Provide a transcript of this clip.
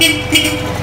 Pink, pink, pink.